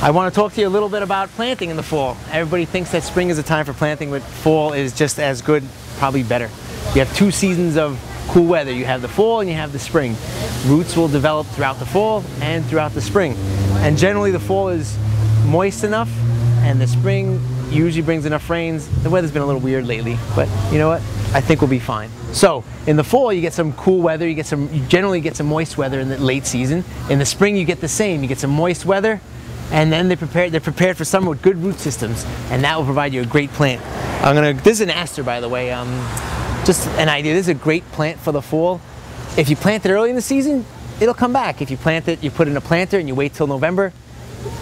I want to talk to you a little bit about planting in the fall. Everybody thinks that spring is a time for planting, but fall is just as good, probably better. You have two seasons of cool weather. You have the fall and you have the spring. Roots will develop throughout the fall and throughout the spring. And generally the fall is moist enough and the spring usually brings enough rains. The weather's been a little weird lately, but you know what? I think we'll be fine. So in the fall, you get some cool weather. You get some, you generally get some moist weather in the late season. In the spring, you get the same. You get some moist weather, and then they prepare, they're prepared for summer with good root systems, and that will provide you a great plant. I'm gonna, this is an aster, by the way. Um, just an idea. This is a great plant for the fall. If you plant it early in the season, it'll come back. If you plant it, you put it in a planter and you wait till November,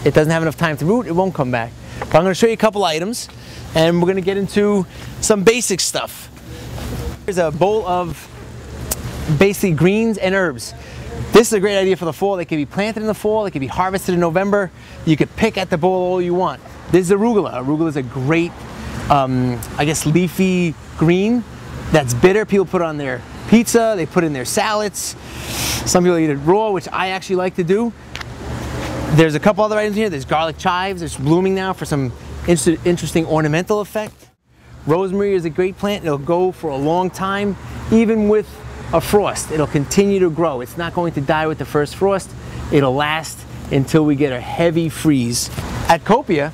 it doesn't have enough time to root, it won't come back. But I'm to show you a couple items and we're to get into some basic stuff. Here's a bowl of basically greens and herbs. This is a great idea for the fall. They can be planted in the fall, they can be harvested in November. You could pick at the bowl all you want. This is arugula. Arugula is a great, um, I guess, leafy green that's bitter. People put on their pizza, they put in their salads. Some people eat it raw, which I actually like to do. There's a couple other items here. There's garlic chives. It's blooming now for some interesting ornamental effect. Rosemary is a great plant. It'll go for a long time, even with a frost. It'll continue to grow. It's not going to die with the first frost. It'll last until we get a heavy freeze. At Copia,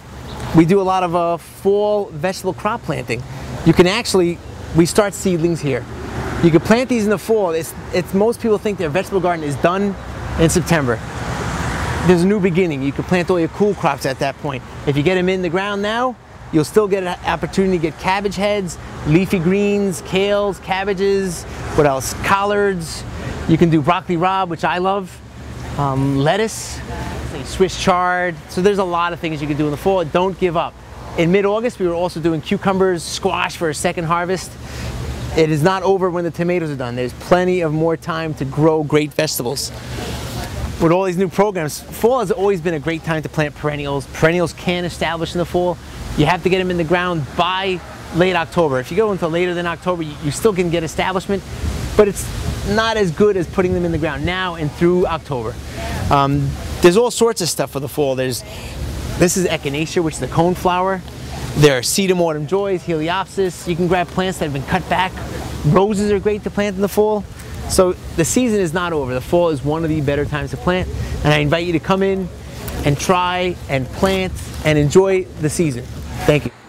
we do a lot of uh, fall vegetable crop planting. You can actually, we start seedlings here. You can plant these in the fall. It's, it's most people think their vegetable garden is done in September there's a new beginning. You can plant all your cool crops at that point. If you get them in the ground now, you'll still get an opportunity to get cabbage heads, leafy greens, kales, cabbages, what else? Collards. You can do broccoli rabe, which I love. Um, lettuce, Swiss chard. So there's a lot of things you can do in the fall. Don't give up. In mid-August, we were also doing cucumbers, squash for a second harvest. It is not over when the tomatoes are done. There's plenty of more time to grow great vegetables with all these new programs, fall has always been a great time to plant perennials. Perennials can establish in the fall. You have to get them in the ground by late October. If you go until later than October, you, you still can get establishment, but it's not as good as putting them in the ground now and through October. Um, there's all sorts of stuff for the fall. There's this is echinacea, which is the cone flower. There are sedum autumn joys, heliopsis. You can grab plants that have been cut back. Roses are great to plant in the fall. So the season is not over. The fall is one of the better times to plant. And I invite you to come in and try and plant and enjoy the season. Thank you.